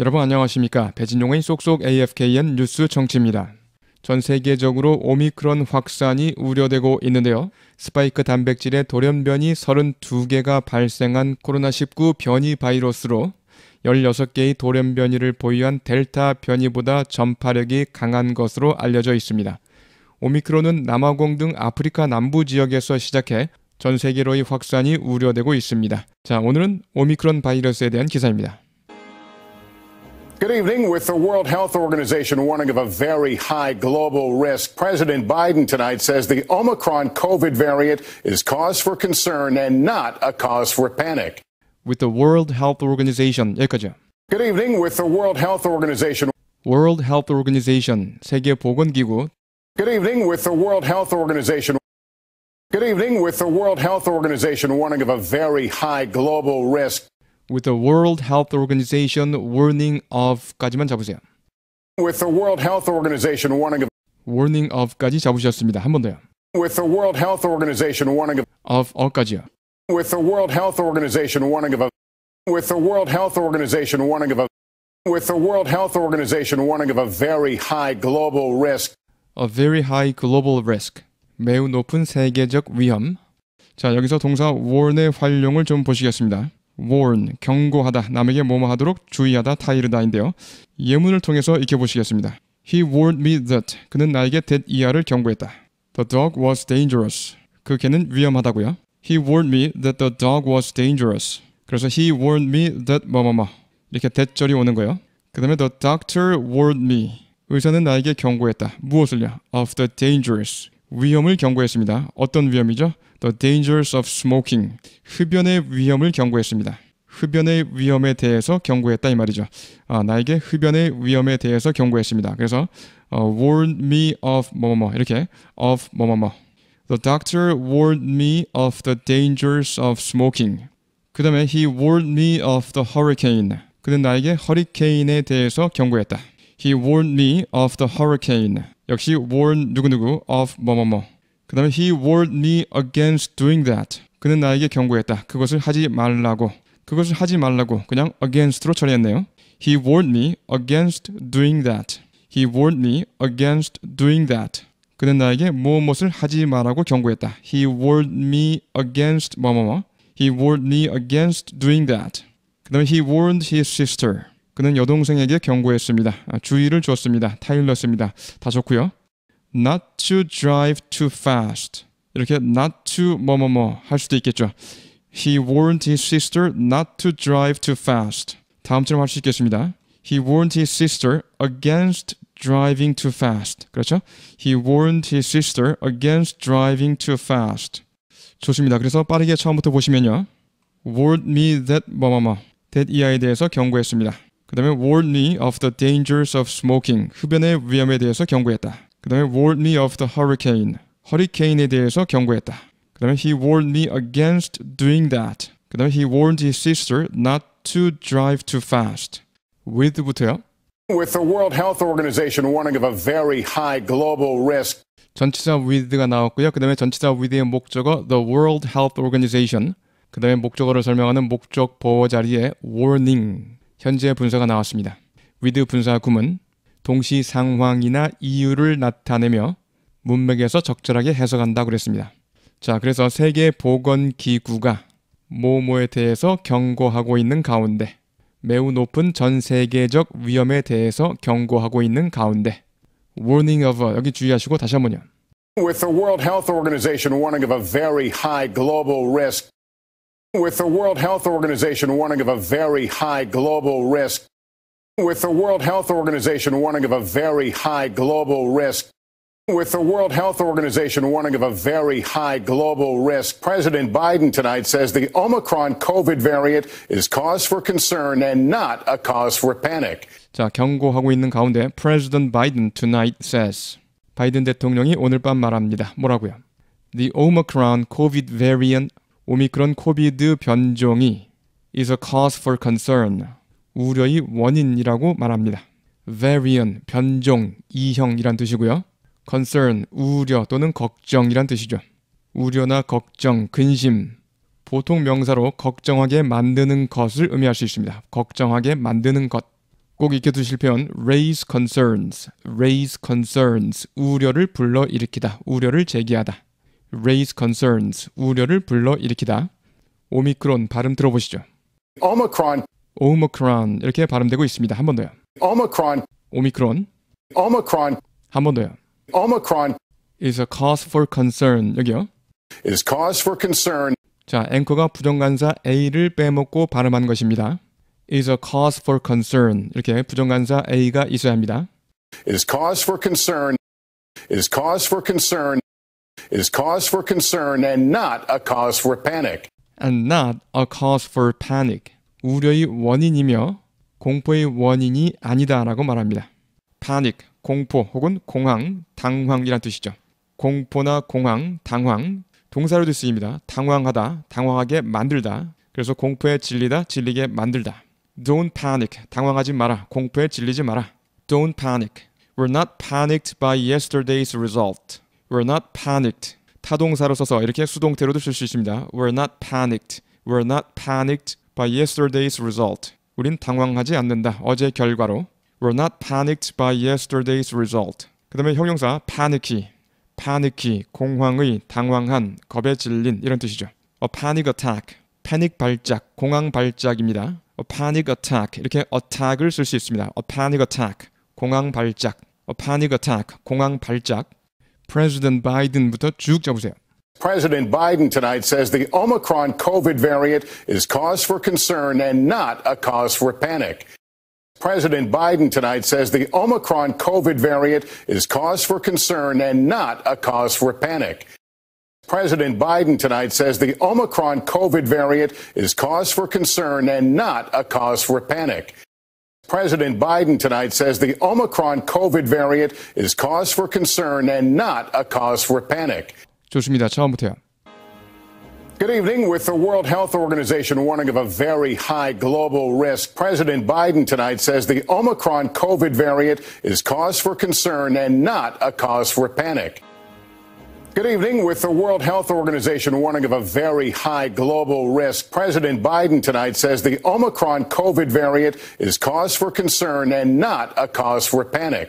여러분 안녕하십니까? 배진용의 쏙쏙 AFKN 뉴스 정치입니다. 전 세계적으로 오미크론 확산이 우려되고 있는데요. 스파이크 단백질의 돌연변이 32개가 발생한 코로나19 변이 바이러스로 16개의 돌연변이를 보유한 델타 변이보다 전파력이 강한 것으로 알려져 있습니다. 오미크론은 남아공 등 아프리카 남부 지역에서 시작해 전 세계로의 확산이 우려되고 있습니다. 자, 오늘은 오미크론 바이러스에 대한 기사입니다. Good evening. With the World Health Organization warning of a very high global risk, President Biden tonight says the Omicron COVID variant is cause for concern and not a cause for panic. With the World Health Organization 여기까지요. Good evening. With the World Health Organization. World Health Organization 세계 보건기구 Good evening. With the World Health Organization. Good evening. With the World Health Organization warning of a very high global risk. with the World Health Organization warning of까지만 잡으세요. With the World Health Organization warning of. warning of까지 잡으셨습니다. 한 번 더요. With the World Health Organization warning of. of 어까지요. With the World Health Organization warning of a. With the World Health Organization warning of a. With the World Health Organization warning of a very high global risk. a very high global risk. 매우 높은 세계적 위험. 자, 여기서 동사 warn의 활용을 좀 보시겠습니다. Warn, 경고하다, 남에게 뭐뭐 하도록 주의하다, 타이르다인데요. 예문을 통해서 익혀 보시겠습니다. He warned me that 그는 나에게 that 이하를 경고했다. The dog was dangerous. 그 개는 위험하다고요. He warned me that the dog was dangerous. 그래서 he warned me that 뭐뭐뭐 이렇게 that절이 오는 거예요. 그 다음에 the doctor warned me. 의사는 나에게 경고했다. 무엇을요? Of the dangers. 위험을 경고했습니다. 어떤 위험이죠? The dangers of smoking. 흡연의 위험을 경고했습니다. 흡연의 위험에 대해서 경고했다 이 말이죠. 아, 나에게 흡연의 위험에 대해서 경고했습니다. 그래서 어, warned me of 뭐뭐뭐 이렇게 of 뭐뭐뭐. The doctor warned me of the dangers of smoking. 그 다음에 he warned me of the hurricane. 그는 나에게 허리케인에 대해서 경고했다. He warned me of the hurricane. 역시 warn 누구누구 of 뭐뭐뭐. 그 다음에 he warned me against doing that. 그는 나에게 경고했다. 그것을 하지 말라고. 그것을 하지 말라고 그냥 against로 처리했네요. He warned me against doing that. He warned me against doing that. 그는 나에게 무엇을 하지 말라고 경고했다. He warned me against 뭐뭐뭐. He warned me against doing that. 그 다음에 he warned his sister. 그는 여동생에게 경고했습니다. 아, 주의를 주었습니다. 타일렀습니다. 다 좋고요. Not to drive too fast. 이렇게 not to 뭐뭐뭐 할 수도 있겠죠. He warned his sister not to drive too fast. 다음처럼 할 수 있겠습니다. He warned his sister against driving too fast. 그렇죠? He warned his sister against driving too fast. 좋습니다. 그래서 빠르게 처음부터 보시면요. warned me that 뭐뭐뭐 that 이하에 대해서 경고했습니다. 그 다음에 warned me of the dangers of smoking 흡연의 위험에 대해서 경고했다. 그 다음에 warned me of the hurricane 허리케인에 대해서 경고했다. 그 다음에 he warned me against doing that. 그 다음에 he warned his sister not to drive too fast. with부터요. With the World Health Organization warning of a very high global risk. 전치사 with가 나왔고요. 그 다음에 전치사 with의 목적어 the World Health Organization 그 다음에 목적어를 설명하는 목적 보호 자리에 warning 현재 분사가 나왔습니다. with 분사 구문 동시 상황이나 이유를 나타내며 문맥에서 적절하게 해석한다 그랬습니다. 자, 그래서 세계 보건 기구가 모모에 대해서 경고하고 있는 가운데 매우 높은 전 세계적 위험에 대해서 경고하고 있는 가운데 warning of 여기 주의하시고 다시 한번요. With the World Health Organization warning of a very high global risk. With the World Health Organization warning of a very high global risk. With the World Health Organization warning of a very high global risk. With the World Health Organization warning of a very high global risk, President Biden tonight says the Omicron COVID variant is cause for concern and not a cause for panic. 자, 경고하고 있는 가운데 President Biden tonight says 바이든 대통령이 오늘 밤 말합니다. 뭐라고요? The Omicron COVID variant 오미크론 코비드 변종이 is a cause for concern 우려의 원인이라고 말합니다. variant 변종 이형이란 뜻이고요. concern 우려 또는 걱정이란 뜻이죠. 우려나 걱정, 근심 보통 명사로 걱정하게 만드는 것을 의미할 수 있습니다. 걱정하게 만드는 것. 꼭 익혀두실 표현 raise concerns, raise concerns, 우려를 불러일으키다, 우려를 제기하다. Raise concerns, 우려를 불러일으키다. 오미크론 발음 들어보시죠. Omicron, 오미크론 이렇게 발음되고 있습니다. 한 번 더요. Omicron, 오미크론 Omicron, 한 번 더요. Omicron is a cause for concern 여기요. is cause for concern 자, 앵커가 부정관사 A를 빼먹고 발음한 것입니다. is a cause for concern 이렇게 부정관사 A가 있어야 합니다. is cause for concern is cause for concern is cause for concern and not a cause for panic. and not a cause for panic. 우려의 원인이며 공포의 원인이 아니다라고 말합니다. panic, 공포 혹은 공황, 당황이란 뜻이죠. 공포나 공황, 당황 동사로도 쓰입니다. 당황하다, 당황하게 만들다. 그래서 공포에 질리다, 질리게 만들다. Don't panic, 당황하지 마라, 공포에 질리지 마라. Don't panic. We're not panicked by yesterday's result. We're not panicked. 타동사로 써서 이렇게 수동태로도 쓸 수 있습니다. We're not panicked. We're not panicked by yesterday's result. 우린 당황하지 않는다. 어제 결과로. We're not panicked by yesterday's result. 그 다음에 형용사 panicky. panicky, 공황의, 당황한, 겁에 질린 이런 뜻이죠. A panic attack. 패닉 발작, 공황 발작입니다. A panic attack. 이렇게 attack을 쓸 수 있습니다. A panic attack. 공황 발작. A panic attack. 공황 발작. President Biden부터 쭉 잡으세요. President Biden tonight says the Omicron COVID variant is cause for concern and not a cause for panic. President Biden tonight says the Omicron COVID variant is cause for concern and not a cause for panic. President Biden tonight says the Omicron COVID variant is cause for concern and not a cause for panic. President Biden tonight says the Omicron COVID variant is cause for concern and not a cause for panic. 좋습니다. 처음부터요. Good evening. With the World Health Organization warning of a very high global risk, President Biden tonight says the Omicron COVID variant is cause for concern and not a cause for panic. Good evening. With the World Health Organization warning of a very high global risk, President Biden tonight says the Omicron COVID variant is cause for concern and not a cause for panic.